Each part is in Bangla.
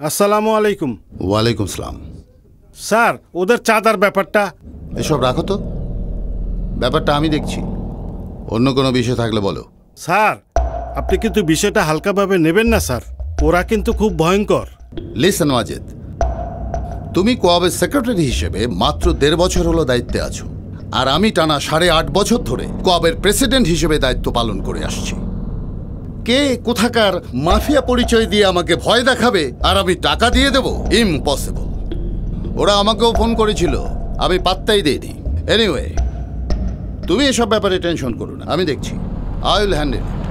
আসসালামু আলাইকুম। ওয়ালাইকুম সালাম। স্যার ওদের চাঁদার ব্যাপারটা? এসব রাখো তো। ব্যাপারটা আমি দেখছি। অন্য কোনো বিষয় থাকলে বলো। স্যার আপনি কিন্তু বিষয়টা হালকাভাবে নেবেন না স্যার। ওরা কিন্তু খুব ভয়ঙ্কর। লিসন ওয়াজেদ তুমি কোয়াবের সেক্রেটারি হিসেবে মাত্র দেড় বছর হলো দায়িত্বে আছো। আর আমি টানা সাড়ে আট বছর ধরে কোয়াবের প্রেসিডেন্ট হিসেবে দায়িত্ব পালন করে আসছি। কে কোথাকার মাফিয়া পরিচয় দিয়ে আমাকে ভয় দেখাবে আর আমি টাকা দিয়ে দেব? ইম্পসিবল ওরা আমাকেও ফোন করেছিল। আমি পাত্তাই দিয়ে দিই এনিওয়ে তুমি এসব ব্যাপারে টেনশন করো না। আমি দেখছি। আই উইল হ্যান্ডেল FBI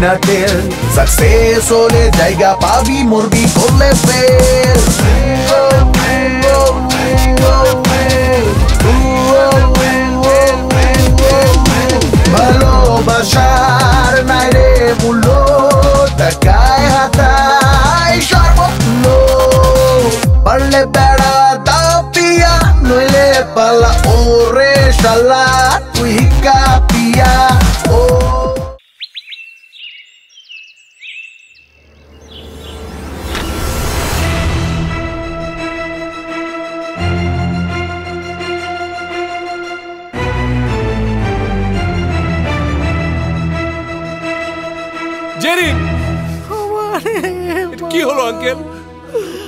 না টেল সাকসেস হলে জায়গা পাবি মরবি করলে ফেল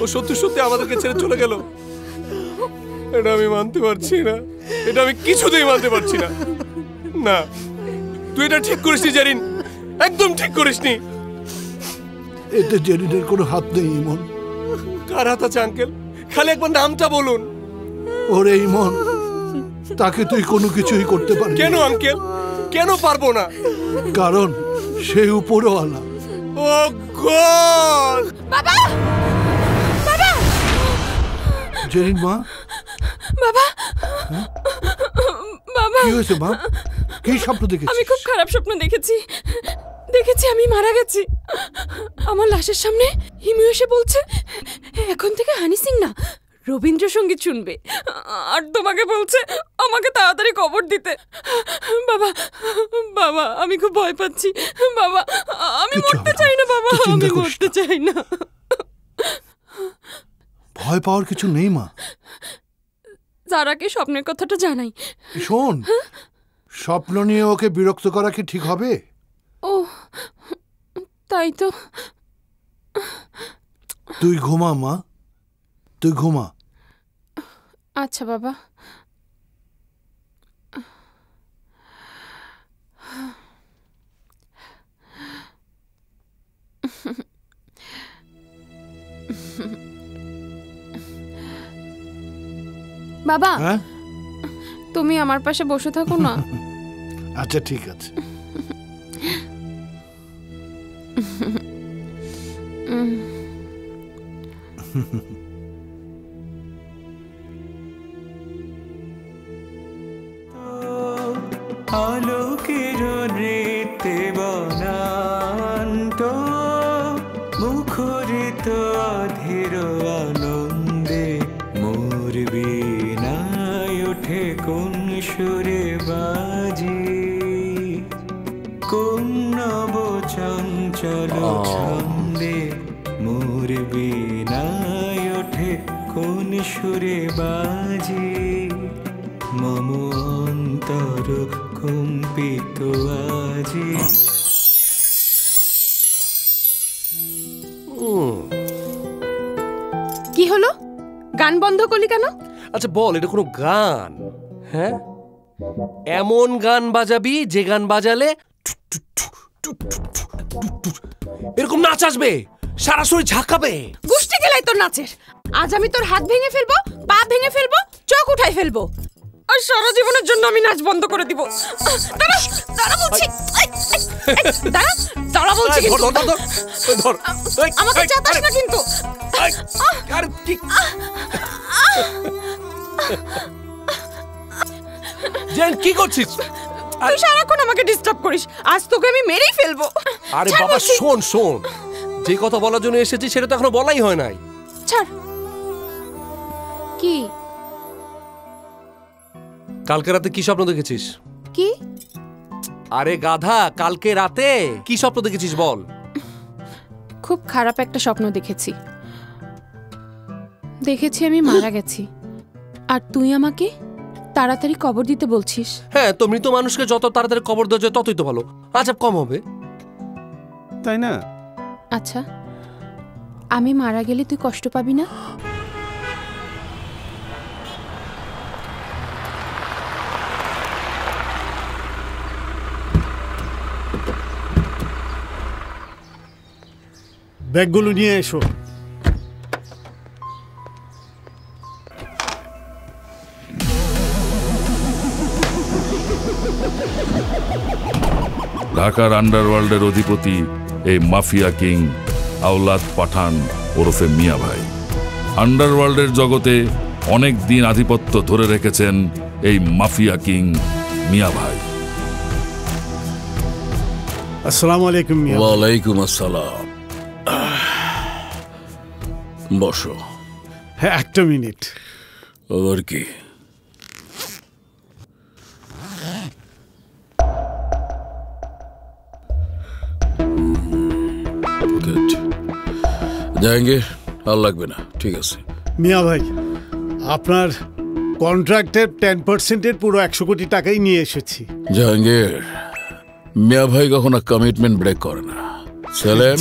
ও সত্যি সত্যি আমাদেরকে ছেড়ে চলে গেল। এটা আমি মানতে পারছি না। এটা আমি কিছুতেই মানতে পারছি না। না তুই এটা ঠিক করিসনি জেরিন। একদম ঠিক করিসনি। এতে জেরিনের কোনো হাত নেই ইমন। কার হাত আছে আঙ্কেল? খালি একবার নামটা বলুন। ওরে ইমন তাকে তুই কোনো কিছুই করতে পারবি কেন আঙ্কেল? কেন পারব না? কারণ সে উপরওয়ালা। Oh God! বাবা বাবা! জেরিন মা? বাবা! বাবা! কি হয়েছে মা? কি স্বপ্ন দেখেছিস? আমি খুব খারাপ স্বপ্ন দেখেছি। দেখেছি আমি মারা গেছি। আমার লাশের সামনে হিমু এসে বলছে এখন থেকে হানি সিং না রবীন্দ্রসঙ্গীত শুনবে। আর তোমাকে বলছে আমাকে তাড়াতাড়ি কবর দিতে। বাবা বাবা আমি খুব ভয় পাচ্ছি। বাবা আমি মরতে চাই না বাবা আমি মরতে চাই না। ভয় পাওয়ার কিছু নেই মা। যারাকে স্বপ্নের কথাটা জানাই? শোন স্বপ্ন নিয়ে ওকে বিরক্ত করা কি ঠিক হবে? ও তাই তো। তুই ঘুমা মা। তুই ঘুমা। আচ্ছা বাবা। বাবা। হ্যাঁ? তুমি আমার পাশে বসে থাকো না। আচ্ছা ঠিক আছে। আলোকের নৃত্যে সুরে বাজি মম অন্তর কম্পিত আজি। কি হলো? গান বন্ধ করলি কেন? আচ্ছা বল এটা কোনো গান? হ্যাঁ? এমন গান বাজাবি যে গান বাজালে এরকম নাচ আসবে সারা শরীর ঝাঁকাবে। গুষ্টি গেলাই তোর নাচের। আজ আমি তোর হাত ভেঙে ফেলব পা ভেঙে ফেলব চোখ উঠাই ফেলব। আর সারা জীবনের জন্য আমি নাচ বন্ধ করে দিব। দাঁড়া দাঁড়া বলছি। দাঁড়া দাঁড়া বলছি কিন্তু। ধর, আমাকে চাতাস না কিন্তু। কি? জেন কি করছিস? তুই সারাক্ষণ আমাকে ডিস্টার্ব করিস। আজ তোকে আমি মেরেই ফেলব। আরে বাবা শোন শোন। যে কথা বলার জন্য এসেছি সেটা তো এখনও বলাই হয় নাই। ছাড়। কি? কালকে রাতে কি স্বপ্ন দেখেছিস? কি? আরে গাধা কালকে রাতে কি স্বপ্ন দেখেছিস বল? খুব খারাপ একটা স্বপ্ন দেখেছি। দেখেছি আমি মারা গেছি। আর তুই আমাকে তাড়াতাড়ি কবর দিতে বলছিস। হ্যাঁ তো মৃত মানুষকে যত তাড়াতাড়ি কবর দেওয়া যায় ততই তো ভালো। আচ্ছা কম হবে। তাই না? আচ্ছা। আমি মারা গেলে তুই কষ্ট পাবি না? ব্যাগগুলো নিয়ে এসো। ঢাকার আন্ডারওয়ার্ল্ডের অধিপতি এই মাফিয়া কিং আওলাদ পাঠান ওরফে মিয়া ভাই। আন্ডারওয়ার্ল্ডের জগতে অনেক দিন আধিপত্য ধরে রেখেছেন এই মাফিয়া কিং মিয়া ভাই। আসসালামু আলাইকুম ওয়ালাইকুম আসসালাম। বসো। হ্যাঁ একটা মিনিট। আবার কি. জাহাঙ্গীর আর লাগবে না ঠিক আছে। মিয়া ভাই আপনার কন্ট্রাক্টের টেন পার্সেন্টের পুরো একশো কোটি টাকাই নিয়ে এসেছি। জাহাঙ্গীর মিয়া ভাই কখনো কমিটমেন্ট ব্রেক করে না। সেলেম?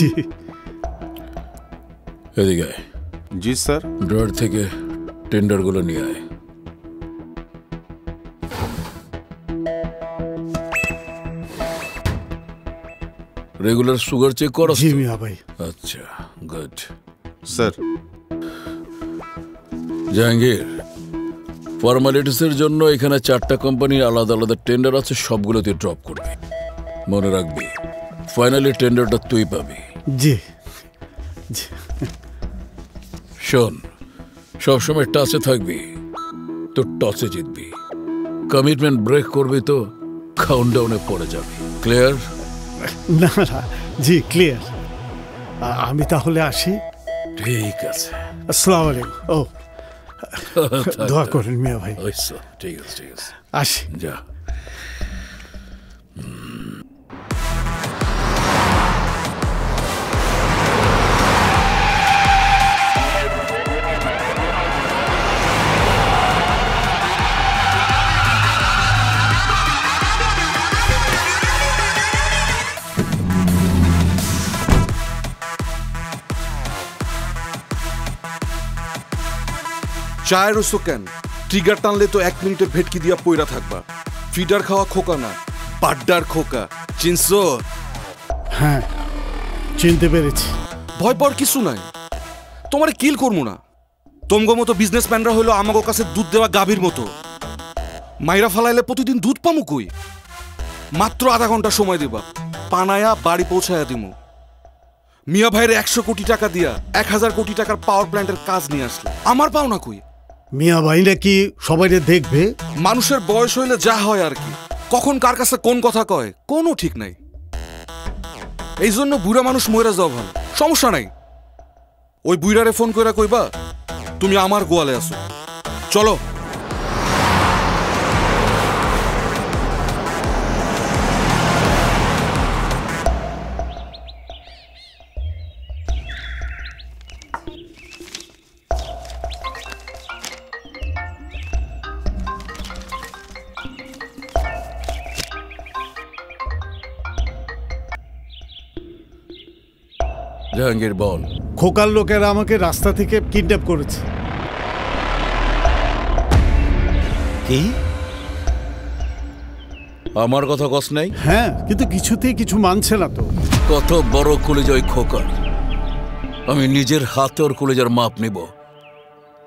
এদিকে। জি স্যার। ড্রয়ার থেকে টেন্ডারগুলো নিয়ে আয়। রেগুলার সুগার চেক করো। জি মিয়া ভাই। আচ্ছা গুড। স্যার। জাহাঙ্গীর ফর্মালিটিসের জন্য এখানে চারটা কোম্পানির আলাদা আলাদা টেন্ডার আছে সবগুলো তুই ড্রপ করবি। মনে রাখবি ফাইনালি টেন্ডারটা তুই পাবি। জি জি। শোন সবসময় টাচে থাকবি তো টসে জিতবি। কমিটমেন্ট ব্রেক করবি তো কাউন্টডাউনে পড়ে যাবি। ক্লিয়ার না না জি ক্লিয়ার আমি তাহলে আসি? ঠিক আছে। আসসালামু আলাইকুম। ও দোয়া করেন মিয়া ভাই। ঠিক আছে ঠিক আছে। আসি। যা। চায়ের ওসো কেন? ট্রিগার টানলে তো এক মিনিটের ভেটকি দিয়া পইরা থাকবা। ফিডার খাওয়া খোকা না পাড্ডার খোকা চিনছো? হ্যাঁ চিনতে পেরেছি। ভয় পাওয়ার কিছু নাই। তোমারে কিল করব না। তোমগো মতো বিজনেসম্যানরা হলো আমাগো কাছে দুধ দেওয়া গাভীর মতো। মাইরা ফালাইলে প্রতিদিন দুধ পামু কই? মাত্র আধা ঘণ্টা সময় দেবা। পানায়া বাড়ি পৌঁছায়া দিমু। মিয়া ভাইয়ের একশো কোটি টাকা দিয়া এক হাজার কোটি টাকার পাওয়ার প্ল্যান্টের কাজ নিয়ে আসলে। আমার পাওনা কই? মিয়া ভাই নাকি সবাই দেখবে? মানুষের বয়স হইলে যা হয় আর কি। কখন কার কাছে কোন কথা কয়, কোনো ঠিক নাই। এই জন্য বুড়া মানুষ মরে যাওয়া ভালো, সমস্যা নাই। ওই বুইরারে ফোন করে কইবা, তুমি আমার গোয়ালে আছো। চলো। জাহাঙ্গীর বল। খোকার লোকেরা আমাকে রাস্তা থেকে কিডন্যাপ করেছে। কি? আমার কথা কস নাই? হ্যাঁ কিন্তু কিছুতেই কিছু মানছে না তো। কত বড় কলেজয় খোকার। আমি নিজের হাতে ওর কলেজার মাপ নিব।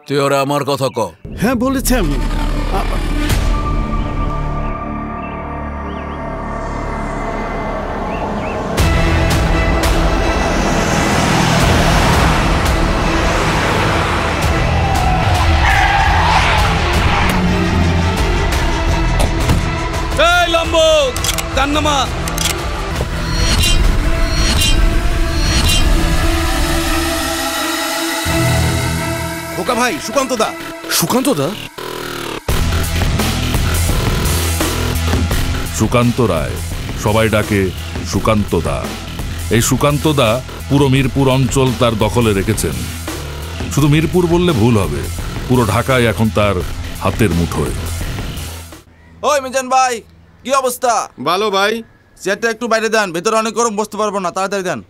তুই ওরা আমার কথা ক। হ্যাঁ বলেছে আমি। কান্নামা খোকা ভাই সুকান্ত দা। সুকান্ত দা? সুকান্ত রায় সবাই ডাকে সুকান্ত দা। এই সুকান্ত দা পুরো মিরপুর অঞ্চল তার দখলে রেখেছেন। শুধু মিরপুর বললে ভুল হবে পুরো ঢাকায় এখন তার হাতের মুঠোয়। ওই মিজান ভাই কি অবস্থা? ভালো ভাই। চেয়ারটা একটু বাইরে দেন ভেতরে অনেক গরম বসতে পারব না তাড়াতাড়ি দেন।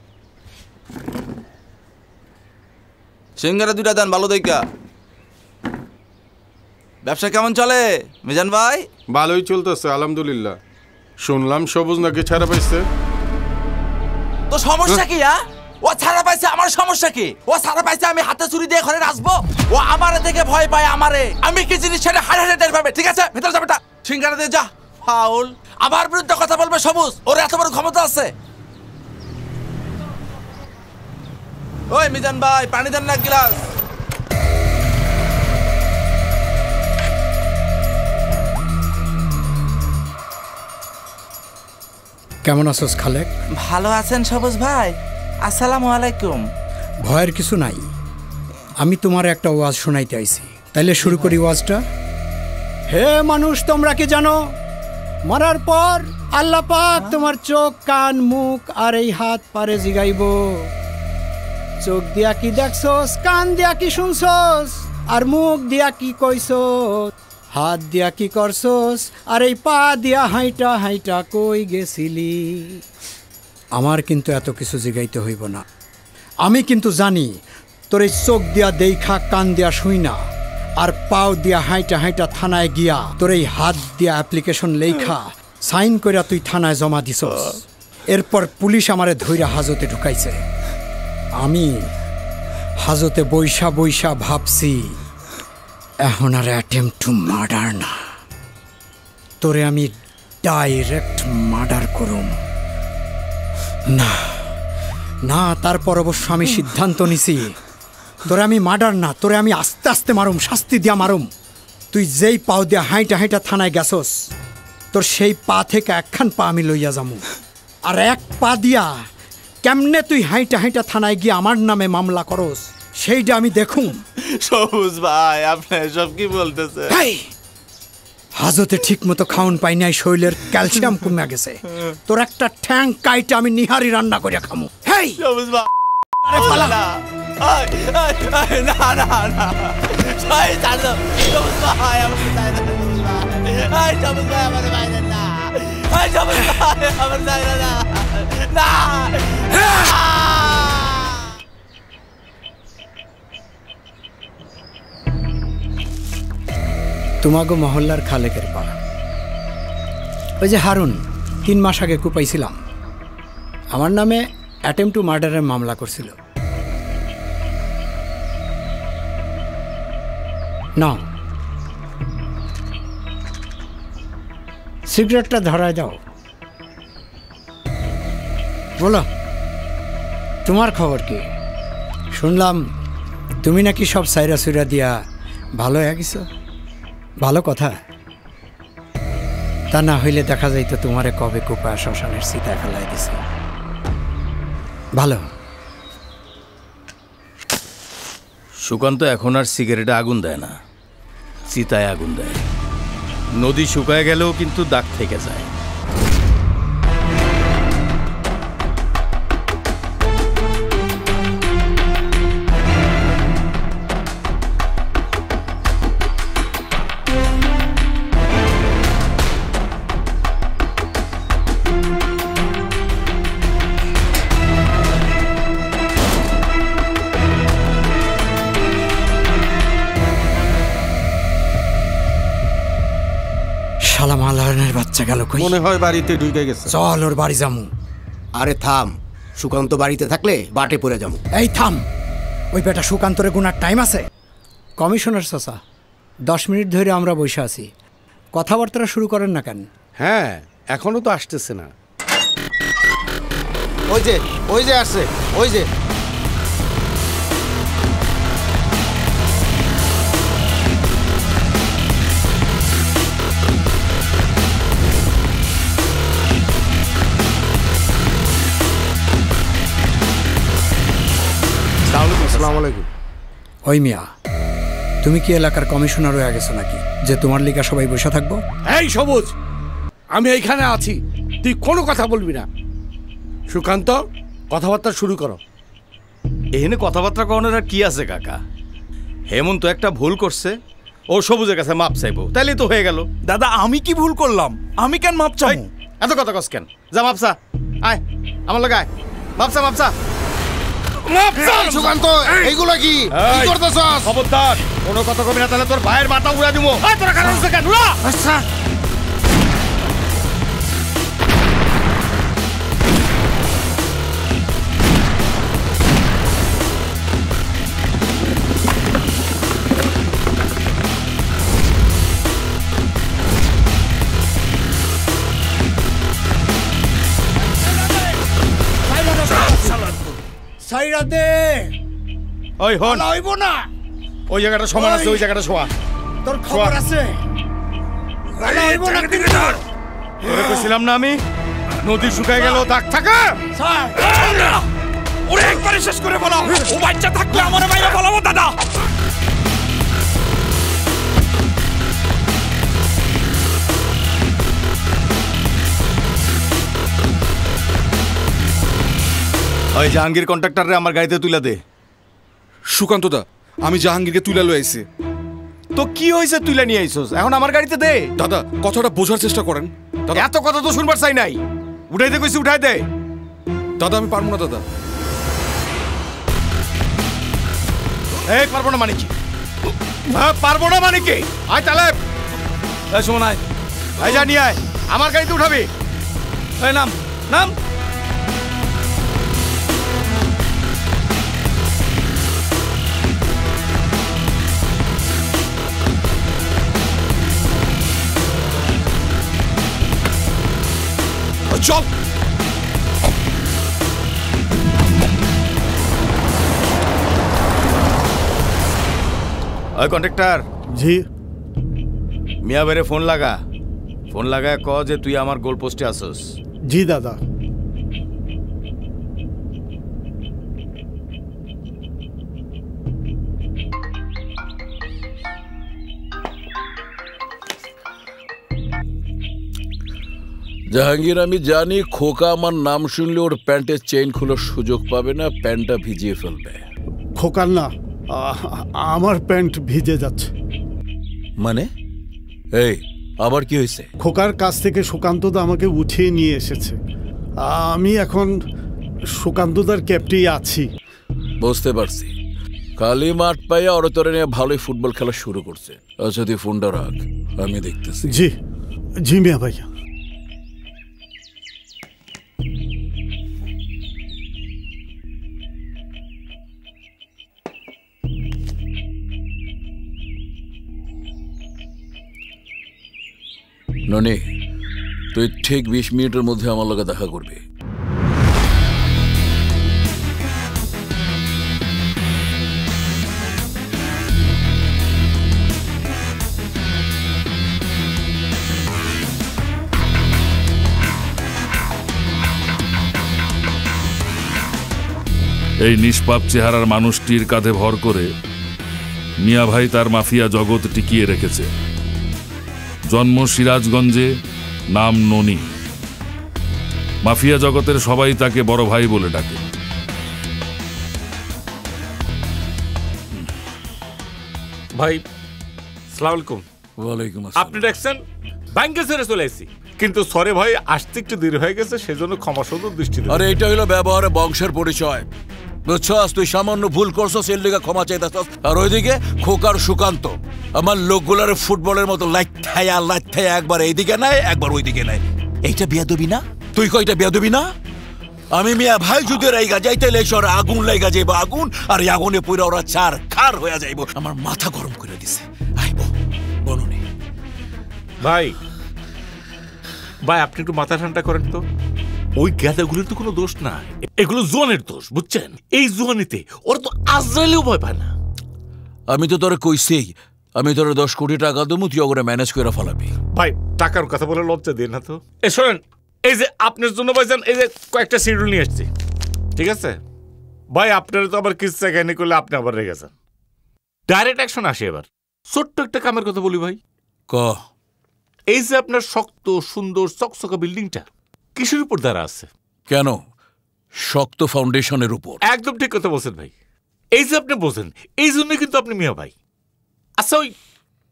সিঙ্গারা দুইটা দেন ভালো দেখা। ব্যবসা কেমন চলে মিজান ভাই? ভালোই চলতেছে আলহামদুলিল্লাহ। শুনলাম সবুজ নাকি ছাড়া পাইছে। তো সমস্যা কি হ্যাঁ? ও ছাড়া পাইছে আমার সমস্যা কি? ও ছাড়া পাইছে আমি হাতে চুরি দিয়ে ঘরে আসব ও আমারে দেখে ভয় পায় আমারে। আমি কি জিনিস ছেড়ে হাড়ে হাড়ে টের পাবে ঠিক আছে? ভেতরে যাবে সিঙ্গারা দিয়ে যা। ফাউল। আমার বিরুদ্ধে কথা বলবে সবুজ। ওর এত বড় ক্ষমতা আছে। ওই মিজান ভাই পানি দেন না গ্লাস। কেমন আছোস খালেক? ভালো আছেন সবুজ ভাই। আসসালামু আলাইকুম। ভয়ের কিছু নাই। আমি তোমার একটা ওয়াজ শোনাইতে আইছি। তাইলে শুরু করি ওয়াজটা। হে মানুষ তোমরা কি জানো? মরার পর আল্লাহ পাক তোমার চোখ, কান, মুখ আর এই হাত পারে জিগাইব। চোখ দিয়া কি দেখছস, কান দিয়া কি শুনছস, আর মুখ দিয়া কি কইছস, হাত দিয়া কি করছস, আর এই পা দিয়া হাইটা হাইটা কই গেছিলি? আমার কিন্তু এত কিছু জিগাইতে হইব না। আমি কিন্তু জানি, তোর এই চোখ দিয়া দেখা, কান দিয়া শুই না। আর পাও দিয়া হাইটা হাইটা থানায় গিয়া তোর এই হাত দিয়া অ্যাপ্লিকেশন লেখা সাইন কইরা তুই থানায় জমা দিছস। এরপর পুলিশ আমারে ধইরা হাজতে ঢুকাইছে। আমি হাজতে বৈশা বৈশা ভাবছি, এখন আর অ্যাটেম্প টু মার্ডার না। তোরে আমি ডাইরেক্ট মার্ডার করুম। না না, তারপর অবশ্য আমি সিদ্ধান্ত নিছি। তোরে আমি মার্ডার না তোরে আমি আস্তে আস্তে মারুম শাস্তি দিয়া মারুম। তুই যেই পাও দিয়া হাইটা হাইটা থানায় গেছস তোর সেই পা থেকে একখান পা আমি লইয়া যামু। আর এক পা দিয়া কেমনে তুই হাইটা হাইটা থানায় গিয়ে আমার নামে মামলা করস সেইটা আমি দেখুম। সবুজ ভাই আপনি সব কি বলতেছে? হাজতে ঠিক মতো খাওন পাই নাই শৈলের ক্যালসিয়াম কমে গেছে। তোর একটা ঠ্যাং কাইটা আমি নিহারি রান্না করে খামু। হেই! সবুজ ভাই আরে পালা। না না মহল্লার খালেকের পাড়া। ওই যে হারুন, তিন মাস আগে কুপাইছিলাম। আমার নামে অ্যাটেম্প টু মার্ডারের মামলা করছিল। না সিগারেটটা ধরায় দাও। বলো, তোমার খবর কি? শুনলাম তুমি নাকি সব সাইরা সুইরা দিয়া ভালো হয়ে গেছো। ভালো কথা। তা না হইলে দেখা যাইতো তোমারে কবে কোপা শ্মশানের সীতা ফেলাই দিছে। ভালো। সুকান্ত এখন আর সিগারেটে আগুন দেয় না, চিতায় আগুন দেয়। নদী শুকায় গেলেও কিন্তু দাগ থেকে যায়। বাচ্চা গেল কই? মনে হয় বাড়িতে ঢুকে গেছে। চল ওর বাড়ি যামু। আরে থাম সুকান্ত বাড়িতে থাকলে বাটে পড়ে যাব এই থাম ওই বেটা সুকান্তরে গুনার টাইম আছে। কমিশনার চাচা দশ মিনিট ধরে আমরা বসে আছি। কথাবার্তা শুরু করেন না কেন? হ্যাঁ এখনও তো আসতেছে না। ওই যে ওই যে আসছে ওই যে। আসসালামু আলাইকুম। ওই মিয়া তুমি কি এলাকার কমিশনার হয়ে গেছো নাকি? যে তোমার লিগা সবাই বসে থাকব? এই সবুজ আমি এইখানে আছি। তুই কোনো কথা বলবি না। সুকান্ত কথাবার্তা শুরু করো। এখানে কথাবার্তা কখনোর আর কি আছে কাকা? হেমন্ত একটা ভুল করছে ও সবুজের কাছে মাপ চাইব। তাইলে তো হয়ে গেল। দাদা আমি কি ভুল করলাম? আমি কেন মাপ চাই এত কথা কস কেন? যা মাপসা আয় আমার লগে আয়। মাপসা মাপসা সুকান্ত এইগুলা কি? কি করতেছস? খবরদার! কোনো কথা কবি না তাহলে তোর ভাইয়ের মাথা উড়া দিব তোরা কারণ উড়া! আচ্ছা। দে ওই হন। হইব না। ওই জায়গাটা সমান আছে ওই জায়গাটা শোয়া। তোর খবর আছে? হইব না তোরে কইছিলাম না আমি? নদী শুকায় গেল দাগ থাকা ওরে একবারে শেষ করে বলো। ও বাচ্চা থাকলে আমার বাইরে বলব দাদা। ওই জাহাঙ্গীর কন্ট্রাক্টরে আমার গাড়িতে তুলে দে। সুকান্ত দা আমি জাহাঙ্গীরকে তুলে লয়ে আইছি। তো কি হয়েছে তুলে নিয়ে আইছস? এখন আমার গাড়িতে দে। দাদা কথাটা বোঝার চেষ্টা করেন। দাদা এত কথা তো শুনবার চাই নাই। উঠাই দে কইছি উঠাই দে। দাদা আমি পারব না দাদা। এই পারব না মানে কি? হ্যাঁ পারব না মানে কি? আয় তাহলে। এই আয়। আয় যা নিয়ে আয়। আমার গাড়িতে উঠাবি। এই নাম নাম। চল ওই কন্ট্রাক্টর জি। মিয়া বেরে ফোন লাগা। ফোন লাগায় ক যে তুই আমার গোল পোস্টে আসস। জি দাদা। জাহাঙ্গীর আমি জানি খোকা আমার নাম শুনলে ওর প্যান্টের চেইন খোলার সুযোগ পাবে না প্যান্টটা ভিজিয়ে ফেলবে। খোকার না আমার প্যান্ট ভিজে যাচ্ছে। মানে? এই আবার কি হয়েছে? খোকার কাছ থেকে সুকান্তদা আমাকে উঠিয়ে নিয়ে এসেছে। আমি এখন সুকান্তদার ক্যাপটেই আছি। বুঝতে পারছি। কালি মাঠ পাইয়া ওরা তোরে নিয়ে ভালোই ফুটবল খেলা শুরু করছে। আচ্ছা তুই ফোনটা রাখ আমি দেখতেছি। জি জি মিয়া ভাইয়া। ননি, তুই ঠিক বিশ মিনিটের মধ্যে আমার লগে দেখা করবি। এই নিষ্পাপ চেহারার মানুষটির কাঁধে ভর করে মিয়া ভাই তার মাফিয়া জগৎ টিকিয়ে রেখেছে। জন্ম সিরাজগঞ্জে নাম ননি। মাফিয়া জগতের সবাই তাকে বড় ভাই বলে ডাকে। ভাই সালাম আলাইকুম। ওয়ালাইকুম আপনি দেখছেন ব্যাংকে ছেড়ে চলে এসেছি। কিন্তু সরে ভাই আসতে একটু দেরি হয়ে গেছে সেজন্য ক্ষমা সুন্দর দৃষ্টি। আরে এটা হলো ব্যবহারে বংশের পরিচয়। বুঝছস? তুই সামান্য ভুল করছস এর লিগে ক্ষমা চাইতেছস। আর ওইদিকে খোকার সুকান্ত। আমার লোকগুলার ফুটবলের মতো লাইঠায়া লাইঠায়া একবার এইদিকে নেয় একবার ওইদিকে নেয়। এইটা বিয়া দেবি না? তুই কয়টা বিয়া দেবি না? আমি মিয়া ভাই যদি রাইগা যাইতে লেসর আগুন লাইগা যাইব আগুন আর এই আগুনে পুরো ওরা চার খার হয়ে যাইব। আমার মাথা গরম করে দিছে। আইব বলুনি ভাই ভাই আপনি একটু মাথা ঠান্ডা করেন তো। ওই গ্যাদাগুলোর তো কোনো দোষ না। এগুলো জোয়ানের দোষ বুঝছেন? এই জোয়ানিতে ওরা তো আজরাইলেও ভয় পায় না। আমি তো তোরে কইছেই আমি তোরে দশ কোটি টাকা দেবো তুই ওগুলো ম্যানেজ করে ফেলাবি। ভাই টাকার কথা বলে লজ্জা দিয়ে না তো। এ শোনেন এই যে আপনার জন্য ভাইজান এই যে কয়েকটা শিডিউল নিয়ে এসছি ঠিক আছে? ভাই আপনারা তো আবার কিস্সা কাহিনী করলে আপনি আবার রেগেছেন ডাইরেক্ট অ্যাকশন আসে এবার। ছোট্ট একটা কামের কথা বলি ভাই। ক? এই যে আপনার শক্ত সুন্দর চকচকা বিল্ডিংটা কিসের উপর দ্বারা আছে? কেন? শক্ত ফাউন্ডেশনের উপর। একদম ঠিক কথা বলছেন ভাই। এই যে আপনি বোঝেন এই জন্য কিন্তু আপনি মিয়া ভাই। আচ্ছা ওই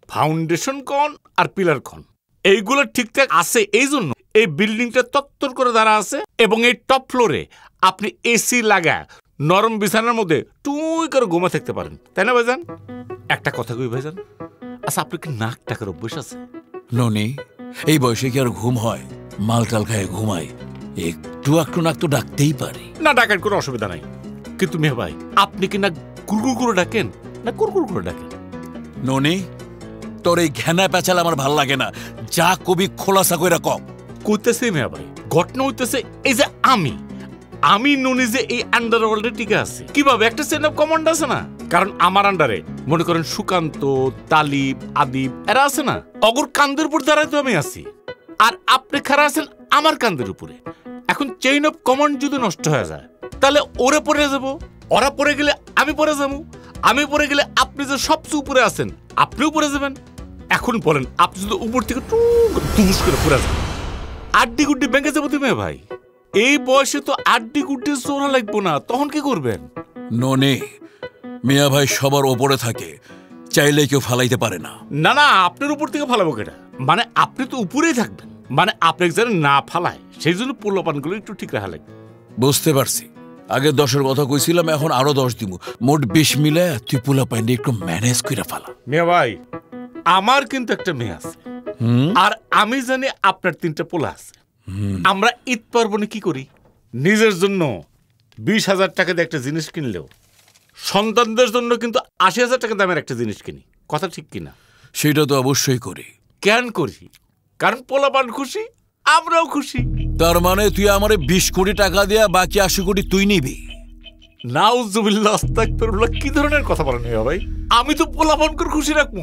ফাউন্ডেশন কন আর পিলার কন এইগুলো ঠিকঠাক আছে এই জন্য এই বিল্ডিংটা তত্তর করে দাঁড়া আছে এবং এই টপ ফ্লোরে আপনি এসি লাগা নরম বিছানার মধ্যে টুই করে ঘুমা থাকতে পারেন তাই না ভাইজান? একটা কথা কই ভাইজান আচ্ছা আপনি কি নাক টাকার অভ্যাস আছে? ননি এই বয়সে কি আর ঘুম হয়? মাল টাল খায় ঘুমাই একটু একটু নাক তো ডাকতেই পারি। না ডাকেন কোনো অসুবিধা নাই। কিন্তু মিয়া ভাই আপনি কি না গুরগুর করে ডাকেন? না কুরকুর করে ডাকেন। ননি, তোর এই ঘেনা পেঁচাল আমার ভালো লাগে না। যা কবি খোলাসা কইরা কম কইতেছে মিয়া ভাই, ঘটনা হইতেছে এই যে আমি। আমি ননি যে এই আন্ডারওয়ার্ল্ডে টিকে আছে। কীভাবে? একটা সেন অফ কমান্ড আছে না? কারণ আমার আন্ডারে মনে করেন সুকান্ত, তালিব, আদিব, এরা আছে না? অগর কান্দের উপর দাঁড়ায় তো আমি আছি। আর আপনি খারা আছেন আমার কান্দের উপরে। এখন চেইন অফ কমান্ড যদি নষ্ট হয়ে যায়, তাহলে ওরে পড়ে যাব, ওরা পড়ে গেলে আমি পড়ে যাব। আমি পড়ে গেলে আপনি যে সবচেয়ে উপরে আছেন আপনিও পড়ে যাবেন। এখন বলেন আপনি যদি উপর থেকে টুক দুস করে পড়ে যান। আড্ডি গুড্ডি ব্যাংকে যাব তুমি ভাই। এই বয়সে তো আড্ডি গুড্ডি চোরা লাগবো না তখন কি করবেন? ননে মিয়া ভাই সবার ওপরে থাকে চাইলে কেউ ফালাইতে পারে না। না না আপনার উপর থেকে ফালাবো কেটা? মানে আপনি তো উপরেই থাকবেন। মানে আপনি যেন না ফালায় সেই জন্য পোলাপানগুলো একটু ঠিক রাখা লাগবে। বুঝতে পারছি। আগে দশের কথা কইছিলাম এখন আরও দশ দিব মোট বিশ মিলে তুই পোলা পাইনি একটু ম্যানেজ করে ফেলা। মেয়ে ভাই আমার কিন্তু একটা মেয়ে আছে। আর আমি জানি আপনার তিনটা পোলা আছে। আমরা ঈদ পার্বণে কি করি? নিজের জন্য বিশ হাজার টাকা দিয়ে একটা জিনিস কিনলেও সন্তানদের জন্য কিন্তু আশি হাজার টাকা দামের একটা জিনিস কিনি। কথা ঠিক কিনা? সেটা তো অবশ্যই করি। কেন করি? কারণ পোলাপান খুশি আমরাও খুশি। তার মানে তুই আমারে বিশ কোটি টাকা দিয়া বাকি আশি কোটি তুই নিবি। নাউজুবিল্লাহ কি ধরনের কথা বলেন ভাই? আমি তো পোলাপান করে খুশি রাখব।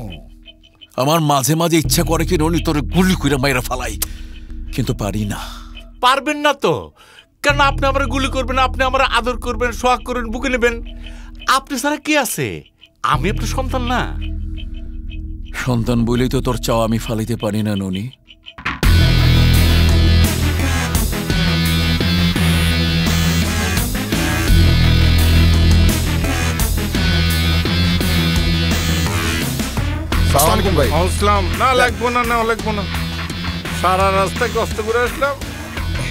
আমার মাঝে মাঝে ইচ্ছা করে কি ননি তোরে গুলি কইরা মাইরা ফালাই কিন্তু পারি না। পারবেন না তো। কেন আপনি আমার গুলি করবেন আপনি আমার আদর করবেন সোহাগ করবেন বুকে নেবেন। আপনি ছাড়া কি আছে? আমি আপনার সন্তান না। সন্তান বলেই তো তোর চাও আমি ফালাইতে পারি না ননি। সালামালাইকুম ভাই। আসসালাম। না লাগবো না না লাগবো না। সারা রাস্তায় কষ্ট করে আসলাম।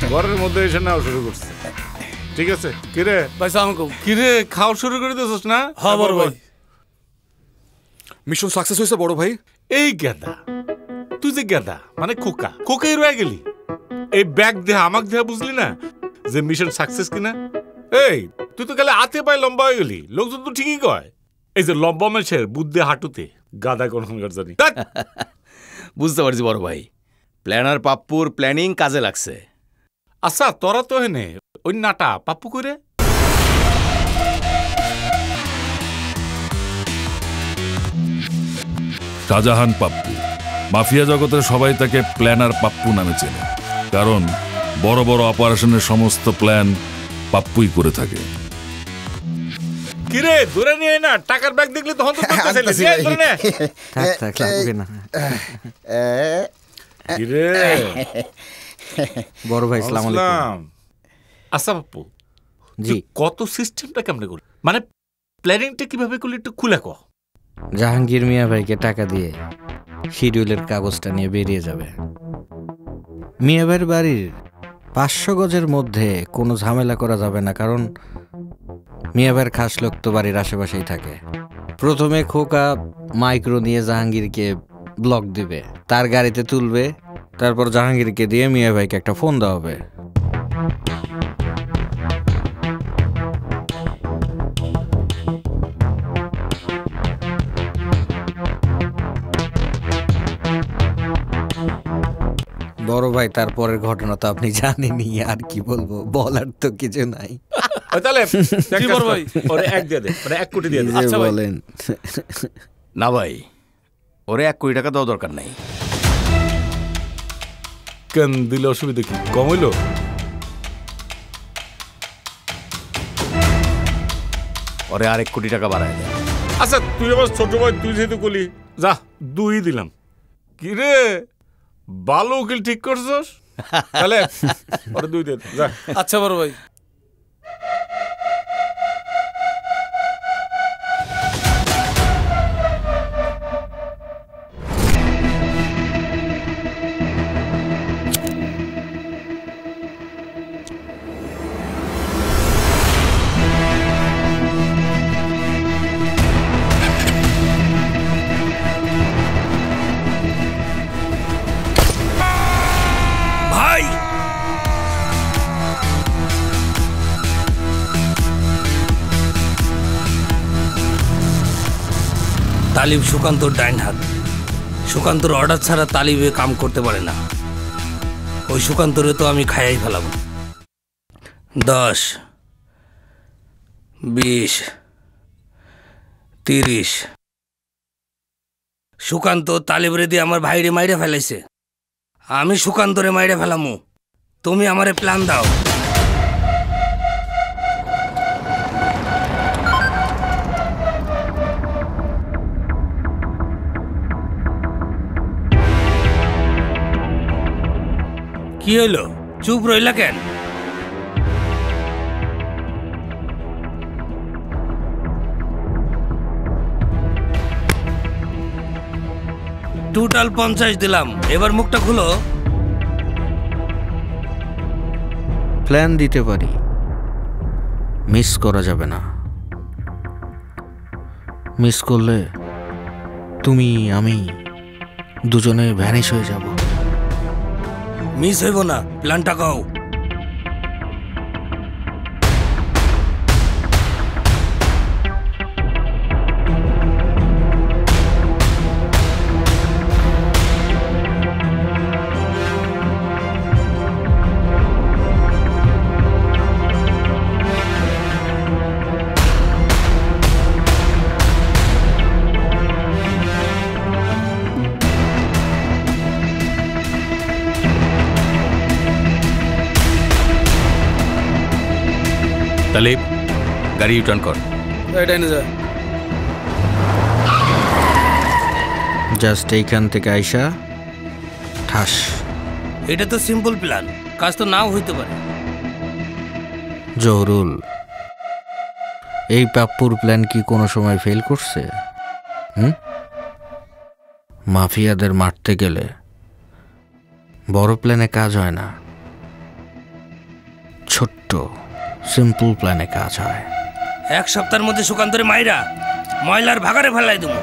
ঘরের মধ্যে এসে নাও শুরু করছে। ঠিক আছে? কিরে? ভাই কিরে খাওয়া শুরু করে দিয়েছিস না? হ্যাঁ বড় ভাই। মিশন সাকসেস হয়েছে বড় ভাই। এই গেদা। তুই যে গেদা মানে খোকা। খোকাই রয়ে গেলি। এই ব্যাগ দেহা আমাক দেহা বুঝলি না? যে মিশন সাকসেস কিনা? এই তুই তো গেলে হাতে পায়ে লম্বা হয়ে গেলি। লোকজন তো ঠিকই কয়। এই যে লম্বা মেছের বুদ্ধে হাঁটুতে। গাদা কোন জানি। বুঝতে পারছি বড় ভাই। প্ল্যানার পাপ্পুর প্ল্যানিং কাজে লাগছে। আচ্ছা তোরা তো হেনে ওই নাটা পাপ্পু করে শাহজাহান পাপ্পু মাফিয়া জগতের সবাই তাকে প্ল্যানার পাপ্পু নামে চেনে। কারণ বড় বড় অপারেশনের সমস্ত প্ল্যান পাপ্পুই করে থাকে। কিরে ধরে নিয়ে না টাকার ব্যাগ দেখলে তখন তো করতে চাইলে আনতাছি ধরে নে। থাক, থাক, লাগবে না। কিরে বড় ভাই, সালাম আলাইকুম। আসসালাম। আচ্ছা বাপু জি। কত সিস্টেমটা কেমনে করলি মানে প্ল্যানিংটা কীভাবে করলি একটু খুলে কহ জাহাঙ্গীর মিয়া ভাইকে টাকা দিয়ে শিডিউলের কাগজটা নিয়ে বেরিয়ে যাবে মিয়া ভাইয়ের বাড়ির পাঁচশো গজের মধ্যে কোনো ঝামেলা করা যাবে না, কারণ মিয়াবের খাস লোক তো বাড়ির আশেপাশেই থাকে। প্রথমে খোকা মাইক্রো নিয়ে জাহাঙ্গীরকে ব্লক দিবে, তার গাড়িতে তুলবে, তারপর জাহাঙ্গীরকে দিয়ে মিয়া ভাইকে একটা ফোন দেওয়া হবে। বড় ভাই তারপরের ঘটনা তো আপনি জানেনই আর কি বলব? বলার তো কিছু নাই। তাহলে? ওরে এক দিয়ে দে ওরে এক কোটি দিয়ে দে। আচ্ছা বলেন। না ভাই ওরে এক কোটি টাকা দেওয়া দরকার নাই। কেন দিলে অসুবিধা কি? কম হইল? ওরে আরেক কোটি টাকা বাড়ায় দেয় আচ্ছা তুই আমার ছোট ভাই তুই যেহেতু কলি যা দুই দিলাম। কি রে? ভালো উকিল ঠিক করছস? তাহলে দুই দিন আচ্ছা বড় ভাই ভাই। তালিব সুকান্তর ডাইন হাত সুকান্তর অর্ডার ছাড়া তালিবে কাম করতে পারে না। ওই সুকান্তরে তো আমি খাইয়াই ফেলাম দশ, বিশ, তিরিশ। সুকান্ত তালিবরে দিয়ে আমার ভাইরে মাইরে ফেলাইছে। আমি সুকান্তরে মাইরে ফেলামু। তুমি আমারে প্ল্যান দাও। কি হইল? চুপ রইলা কেন? টোটাল পঞ্চাশ দিলাম। এবার মুখটা খুলো। প্ল্যান দিতে পারি। মিস করা যাবে না। মিস করলে তুমি, আমি দুজনে ভ্যানিশ হয়ে যাব। মিস হইব না প্ল্যানটা কও। গাড়ি রিটার্ন কর। এটাই না জাস্ট এইখান থেকে আইসা ঠাস। এটা তো সিম্পল প্ল্যান কাজ তো নাও হইতে পারে। জহরুল এই পাপ্পুর প্ল্যান কি কোনো সময় ফেল করছে? হুম? মাফিয়াদের মারতে গেলে বড় প্ল্যানে কাজ হয় না। ছোট্ট সিম্পল প্ল্যানে কাজ হয়। এক সপ্তাহের মধ্যে সুকান্তরে মাইরা ময়লার ভাগারে ফেলাই দেবো।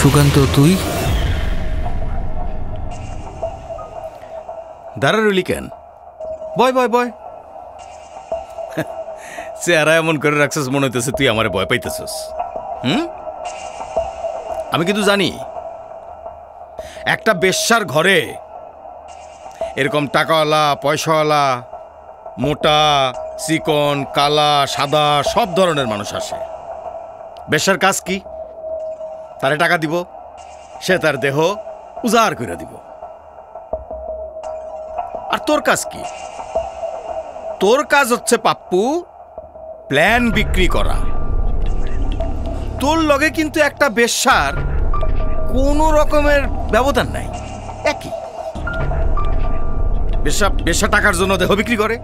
সুকান্ত তুই? দাঁড়া রইলি কেন বয় বয়। বয় চেহারা এমন করে রাখছিস মনে হইতেছে তুই আমারে ভয় পাইতেছিস। হুম? আমি কিন্তু জানি একটা বেশ্যার ঘরে এরকম টাকাওয়ালা পয়সাওয়ালা মোটা চিকন কালা সাদা সব ধরনের মানুষ আসে। বেশ্যার কাজ কি? তারে টাকা দিব সে তার দেহ উজাড় করে দিব। আর তোর কাজ কি? তোর কাজ হচ্ছে পাপ্পু প্ল্যান বিক্রি করা। তোর লগে কিন্তু একটা বেশ্যার কোনো রকমের ব্যবধান নাই। একই। বেশ্যা বেশ্যা টাকার জন্য দেহ বিক্রি করে,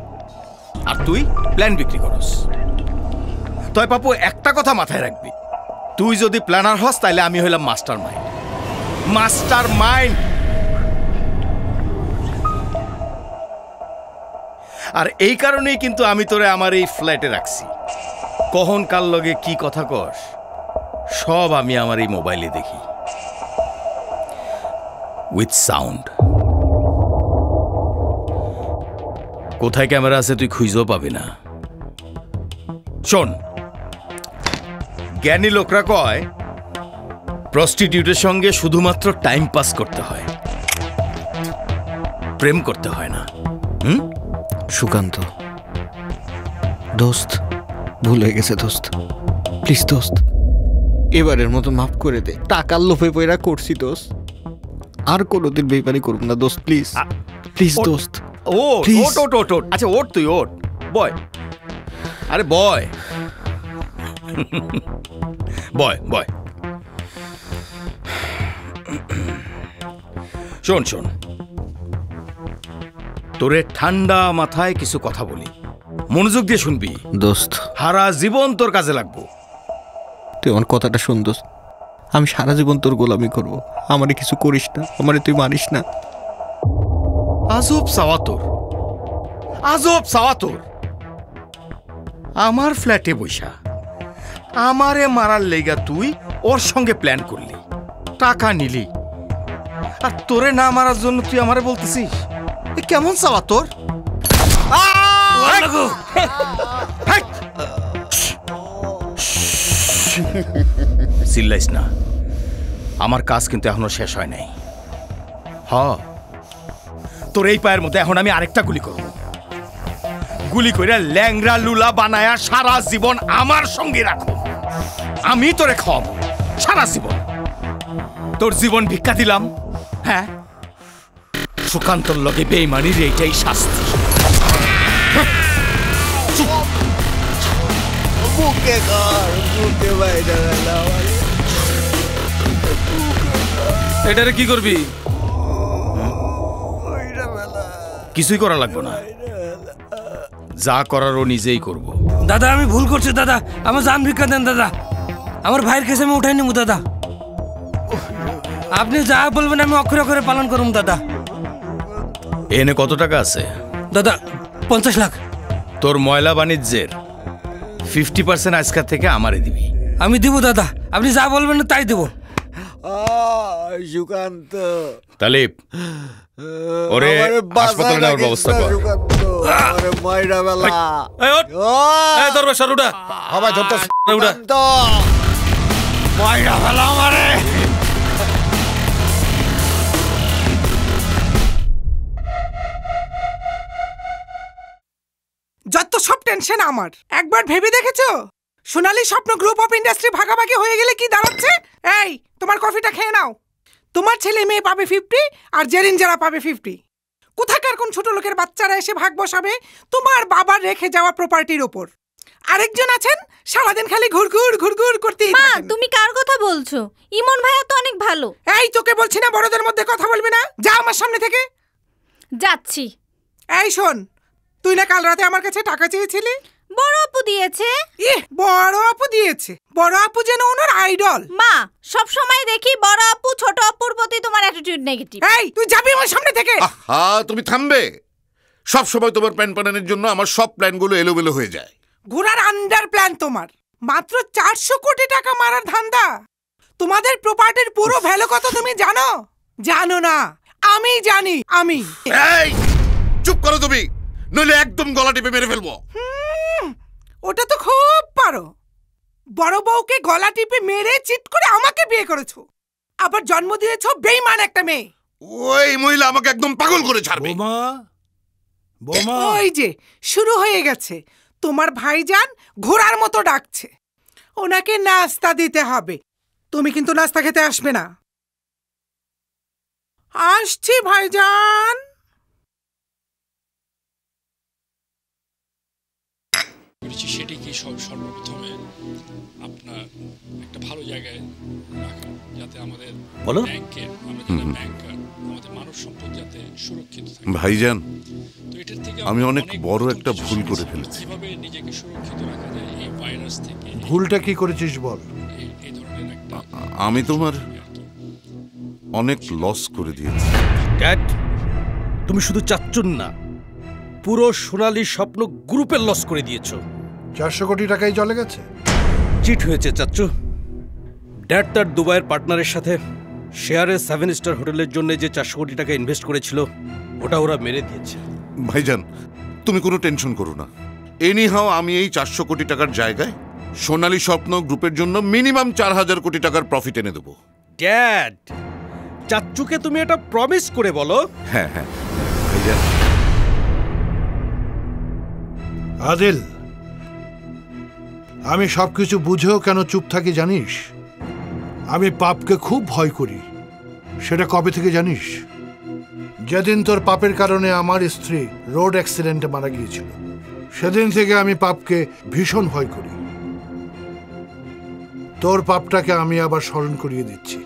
আর তুই প্ল্যান বিক্রি করস। তয় পাপু একটা কথা মাথায় রাখবি। তুই যদি প্ল্যানার হস তাহলে আমি হইলাম মাস্টার মাইন্ড মাস্টার মাইন্ড আর এই কারণেই কিন্তু আমি তোরে আমার এই ফ্ল্যাটে রাখছি। কখন কার লগে কি কথা কস, সব আমি আমার এই মোবাইলে দেখি। উইথ সাউন্ড কোথায় ক্যামেরা আছে তুই খুঁজেও পাবি না। শোন, জ্ঞানী লোকরা কয় প্রস্টিটিউটের সঙ্গে শুধুমাত্র টাইম পাস করতে হয়। প্রেম করতে হয় না। হুম? সুকান্ত। দোস্ত ভুল হয়ে গেছে দোস্ত। প্লিজ দোস্ত এবারের মতো মাফ করে দে। টাকার লোভে পয়রা করছি দোস্ত। আর কোনোদিন বেইমানি করব না দোস্ত প্লিজ। প্লিজ দোস্ত ও. ওট ওট ওট ওট। আচ্ছা ওট তুই ওট। বয়। আরে বয়। বয় বয়। শোন শোন। তোরে ঠান্ডা মাথায় কিছু কথা বলি। মনোযোগ দিয়ে শুনবি। দোস্ত। হারা জীবন তোর কাজে লাগবো। তুই আমার কথাটা শুন দোস্ত। আমি সারা জীবন তোর গোলামি করব। আমারে কিছু করিস না। আমারে তুই মারিস না। আজব সাওয়া তোর। আজব সাওয়া তোর। আমার ফ্ল্যাটে বৈশা আমারে মারার লেগা তুই ওর সঙ্গে প্ল্যান করলি। টাকা নিলি। আর তোরে না মারার জন্য তুই আমারে বলতেছিস? কেমন চাওয়া তোর? না। আমার কাজ কিন্তু এখনও শেষ হয় নাই। হ। তোর এই পায়ের মধ্যে এখন আমি আরেকটা গুলি করব। গুলি করে ল্যাংরা লুলা বানায়া সারা জীবন আমার সঙ্গে রাখো আমি তোরে খাওয়াবো সারা জীবন। তোর জীবন ভিক্ষা দিলাম হ্যাঁ? সুকান্তর লগে বেইমানির এইটাই শাস্তি। বুকে কর বুকে বাইরে গেল এটারে কি করবি? কিছুই করা লাগবে না। যা করার ও নিজেই করব। দাদা আমি ভুল করছি দাদা। আমার জান ভিক্ষা দেন দাদা। আমার ভাইয়ের কাছে আমি উঠাই নিব দাদা। আপনি যা বলবেন আমি অক্ষরে অক্ষরে পালন করুম দাদা। এনে কত টাকা আছে? দাদা পঞ্চাশ লাখ। তোর ময়লা বাণিজ্যের ফিফটি পার্সেন্ট আজকার থেকে আমারে দিবি। আমি দিব দাদা। আপনি যা বলবেন তাই দেব। সুকান্ত তালিব ওরে হাসপাতালে নেওয়ার ব্যবস্থা কর। আরে মাইরা বেলা। এই বেশ উঠা। সবাই ধরতো মাইরা বেলা আমারে। সব টেনশন আমার। একবার ভেবে দেখেছ? সোনালী স্বপ্ন গ্রুপ অফ ইন্ডাস্ট্রি ভাগাভাগি হয়ে গেলে কি দাঁড়াচ্ছে? এই তোমার কফিটা খেয়ে নাও। তোমার ছেলে মেয়ে পাবে ফিফটি আর জেরিন যারা পাবে ফিফটি কোথাকার কোন ছোট লোকের বাচ্চারা এসে ভাগ বসাবে? তোমার বাবার রেখে যাওয়া প্রপার্টির ওপর আরেকজন আছেন সারাদিন খালি ঘুরঘুর ঘুরঘুর করতেই মা তুমি কার কথা বলছো? ইমন ভাইয়া তো অনেক ভালো। এই তোকে বলছি না বড়দের মধ্যে কথা বলবি না। যা আমার সামনে থেকে। যাচ্ছি। এই শোন তুই না কাল রাতে আমার কাছে টাকা চেয়েছিলি? বড় আপু দিয়েছে। ইহ বড় আপু দিয়েছে। বড় আপু যেন ওনার আইডল। মা সব সময় দেখি বড় আপু ছোট আপুর প্রতি তোমার অ্যাটিটিউড নেগেটিভ এই তুই যাবি আমার সামনে থেকে? হা তুমি থামবে? সব সময় তোমার প্ল্যান প্ল্যানের জন্য আমার সব প্ল্যানগুলো এলোমেলো হয়ে যায়। ঘোড়ার আন্ডার প্ল্যান তোমার। মাত্র চারশো কোটি টাকা মারার ধান্দা। তোমাদের প্রপার্টির পুরো ভ্যালু কত তুমি জানো? জানো না। আমি জানি আমি। এই চুপ করো তুমি। নইলে একদম গলা টিপে মেরে ফেলব। ওটা তো খুব পারো। বড় বউকে গলা টিপে মেরে চিট করে আমাকে বিয়ে করেছ। আবার জন্ম দিয়েছ বেইমান একটা মেয়ে। ওই মহিলা আমাকে একদম পাগল করে ছাড়বে। ওই যে শুরু হয়ে গেছে। তোমার ভাইজান ঘোড়ার মতো ডাকছে। ওনাকে নাস্তা দিতে হবে। তুমি কিন্তু নাস্তা খেতে আসবে না। আসছি ভাইজান। করেছি সেটি কি সব সর্বপ্রথমে আপনার একটা ভালো জায়গায় রাখা যাতে আমাদের বলো। ব্যাংকের আমরা যারা ব্যাংকার আমাদের মানব সম্পদ যাতে সুরক্ষিত থাকে। ভাইজান আমি অনেক বড় একটা ভুল করে ফেলেছি। কীভাবে নিজেকে সুরক্ষিত রাখা যায় এই ভাইরাস থেকে ভুলটা কি করেছিস বল? এই ধরনের একটা আমি তোমার অনেক লস করে দিয়েছি। ড্যাড তুমি শুধু চাচ্চুন না পুরো সোনালি স্বপ্ন গ্রুপের লস করে দিয়েছ। চারশো কোটি টাকাই চলে গেছে। চিট হয়েছে চাচ্চু। ড্যাড তার দুবাইয়ের পার্টনারের সাথে শেয়ারে সেভেন স্টার হোটেলের জন্য যে চারশো কোটি টাকা ইনভেস্ট করেছিল ওটা ওরা মেরে দিয়েছে। ভাইজান তুমি কোনো টেনশন করো না। এনি হাও আমি এই চারশো কোটি টাকার জায়গায় সোনালী স্বপ্ন গ্রুপের জন্য মিনিমাম চার হাজার কোটি টাকার প্রফিট এনে দেবো। ড্যাড চাচ্চুকে তুমি এটা প্রমিস করে বলো। হ্যাঁ হ্যাঁ। ভাইজান আদিল আমি সবকিছু বুঝেও কেন চুপ থাকি জানিস? আমি পাপকে খুব ভয় করি। সেটা কবে থেকে জানিস? যেদিন তোর পাপের কারণে আমার স্ত্রী রোড অ্যাক্সিডেন্টে মারা গিয়েছিল, সেদিন থেকে আমি পাপকে ভীষণ ভয় করি। তোর পাপটাকে আমি আবার স্মরণ করিয়ে দিচ্ছি।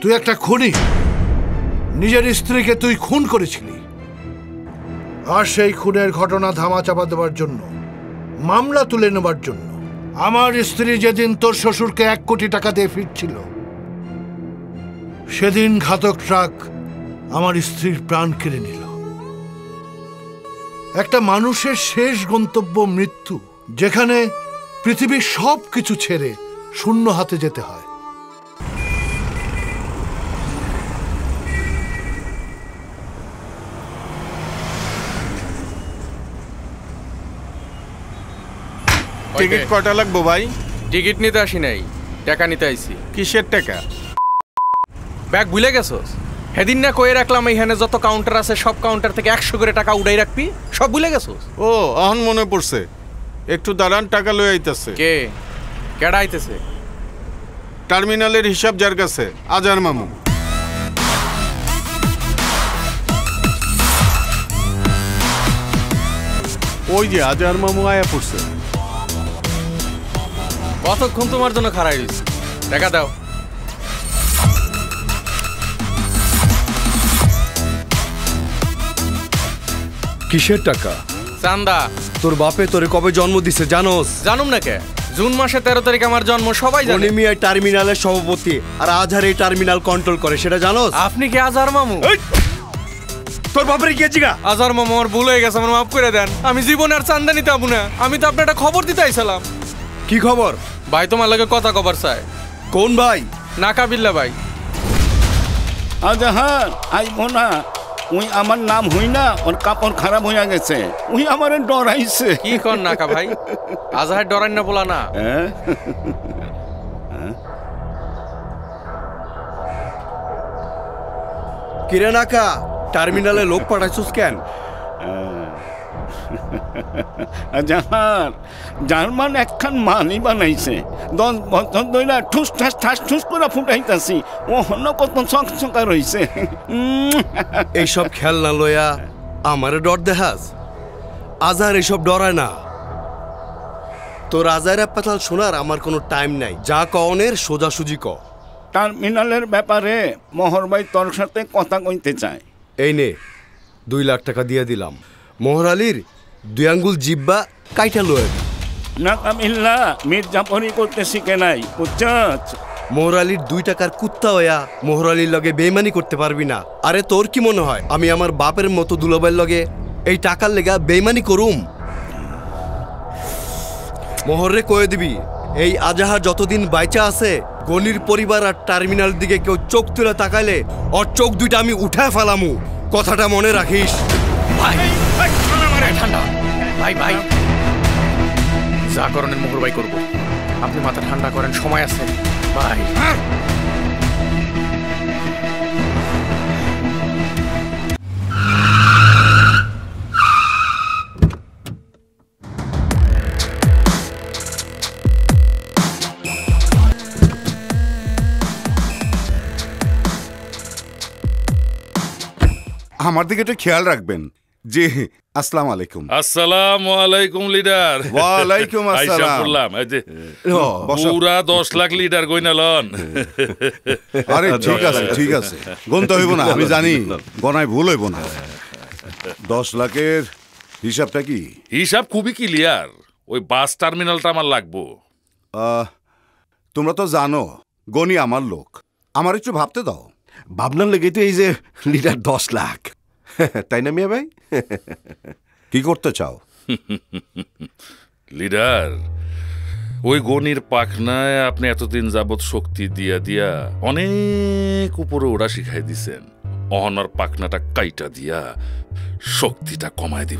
তুই একটা খুনি! নিজের স্ত্রীকে তুই খুন করেছিলি। আর সেই খুনের ঘটনা ধামাচাপা দেওয়ার জন্য মামলা তুলে নেবার জন্য। আমার স্ত্রী যেদিন তোর শ্বশুরকে এক কোটি টাকা দিয়ে ফিরছিল, সেদিন ঘাতক ট্রাক আমার স্ত্রীর প্রাণ কেড়ে নিল। একটা মানুষের শেষ গন্তব্য মৃত্যু, যেখানে পৃথিবীর সব কিছু ছেড়ে শূন্য হাতে যেতে হয়। টিকিট কটা লাগবো ভাই? টিকিট নিতে আসি নাই টাকা নিতে আইছি। কিসের টাকা? ব্যাগ ভুলে গেছস? সেদিন না কয়ে রাখলাম এইখানে যত কাউন্টার আছে সব কাউন্টার থেকে একশো করে টাকা উড়াই রাখবি সব ভুলে গেছস? ও অহন মনে পড়ছে। একটু দাঁড়ান টাকা লই আইতাছে। কে? কেডা আইতেছে? টার্মিনালের হিসাব যার কাছে আজার মামু। ওই যে আজার মামু আয়া পড়ছে। কতক্ষণ তোমার জন্য খারাপ হয়েছে টাকা দাও। কিসের টাকা? চান্দা। তোর বাপে তোরে কবে জন্ম দিছে জানোস? জানুম না কে? জুন মাসে তেরো তারিখ আমার জন্ম সবাই জানে। মিয়া টার্মিনালের সভাপতি আর আজহার এই টার্মিনাল কন্ট্রোল করে সেটা জানোস? আপনি কি আজার মামু? তোর বাপরে গিয়েছি গা আজার মামু আমার ভুল হয়ে গেছে আমার মাফ করে দেন। আমি জীবনে আর চান্দা নিতে না। আমি তো আপনার একটা খবর দিতে আইছিলাম। কি খবর? ভাই তোমার লাগে কথা কবার চাই। কোন ভাই? নাকাবিল্লা ভাই। আজাহার আইব না উই আমার নাম হই না ওর কাপড় খারাপ হইয়া গেছে। উই আমার ডরাইছে। কি কর নাকা ভাই? আজাহার ডরাই না বলা না। হ্যাঁ? কিরে নাকা টার্মিনালে লোক পাঠাইছিস কেন? আজাহার জার্মান একখান মানি বানাইছে। দশ বছর ধরে ঠুস ঠাস ঠাস ঠুস করে ফুটাইতাছি। ও হন্য কত শখ শকা রইছে। এইসব খেলনা লয়া আমারে ডর দেহাজ আজার এসব ডরায় না। তোর আজারে পাতাল শোনার আমার কোনো টাইম নাই। যা কনের সোজাসুজি ক। টার্মিনালের ব্যাপারে মোহরবাই তোর সাথে কথা কইতে চায়। এই নে দুই লাখ টাকা দিয়ে দিলাম। মোহর আলীর দুই আঙ্গুল জিব্বা কাইটা লয়ে না কামিল্লা মির্জাফরি করতে শিখে নাই বুঝছস মোহর আলীর দুই টাকার কুত্তা হইয়া মোহর আলীর লগে বেইমানি করতে পারবি না। আরে তোর কি মনে হয় আমি আমার বাপের মতো দুলাবাইয়ের লগে এই টাকার লেগা বেইমানি করুম? মোহরে কয়ে দিবি এই আজাহার যতদিন বাইচা আছে গনির পরিবার আর টার্মিনাল দিকে কেউ চোখ তুলে তাকাইলে ওর চোখ দুইটা আমি উঠায় ফেলামু। কথাটা মনে রাখিস। ভাই ভাই ভাই। যা করণের ভাই করব। আপনি মাথা ঠান্ডা করেন, সময় আছে। ভাই। আমার দিকে একটু খেয়াল রাখবেন। জি আসসালামু আলাইকুম। আসসালামু আলাইকুম লিডার। ওয়ালাইকুম আইসা আসসালাম। বললাম এই যে পুরা দশ লাখ লিডার গইনা লন। আরে ঠিক আছে ঠিক আছে। গণতে হইব না আমি জানি। গনায় ভুল হইব না। দশ লাখের হিসাবটা কি? হিসাব খুবই ক্লিয়ার ওই বাস টার্মিনালটা আমার লাগবো। আহ, তোমরা তো জানো গনি আমার লোক। আমার একটু ভাবতে দাও। ভাবনার লেগে তো এই যে লিটার দশ লাখ। তাই না মিয়া ভাই? কি করতে চাও? লিডার, ওই গনির পাখনায় আপনি এতদিন যাবৎ শক্তি দিয়া দিয়া অনেক উপরে ওরা শিখাই দিছেন। অহনার পাখনাটা কাইটা দিয়া শক্তিটা কমায় দিবা